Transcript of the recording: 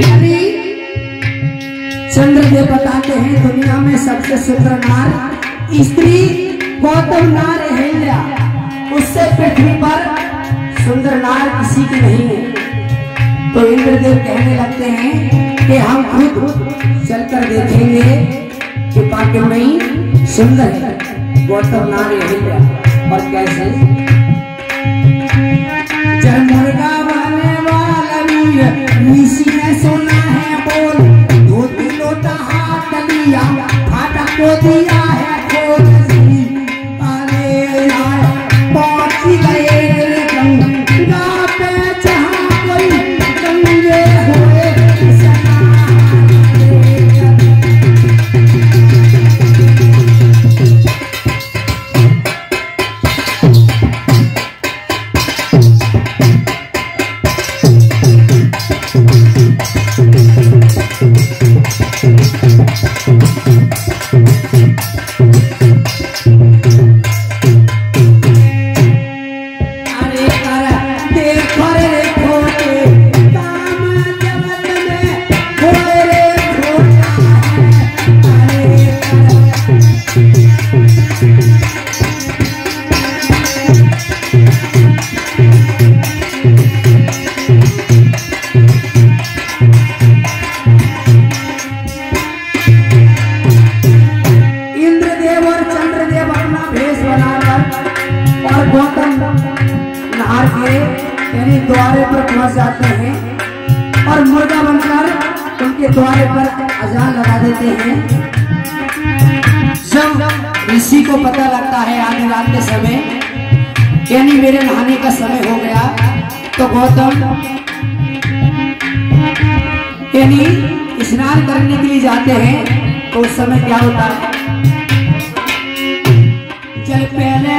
यानी चंद्र देव बताते हैं दुनिया में सबसे सुंदर नार स्त्री गौतम नार अहिल्या उससे पृथ्वी पर सुंदर नार किसी की नहीं है। तो इंद्रदेव कहने लगते हैं कि हम खुद चलकर देखेंगे कि पाक्य में सुंदर है गौतम नार अहिल्या और कैसे? Kati द्वारे पर पहुँच जाते हैं और मुर्गा बनकर उनके द्वारे पर अजान लगा देते हैं। जब ऋषि को पता लगता है आधी रात के समय, यानी मेरे नहाने का समय हो गया तो गौतम, यानी स्नान करने के लिए जाते हैं तो उस समय क्या होता है? चल पहले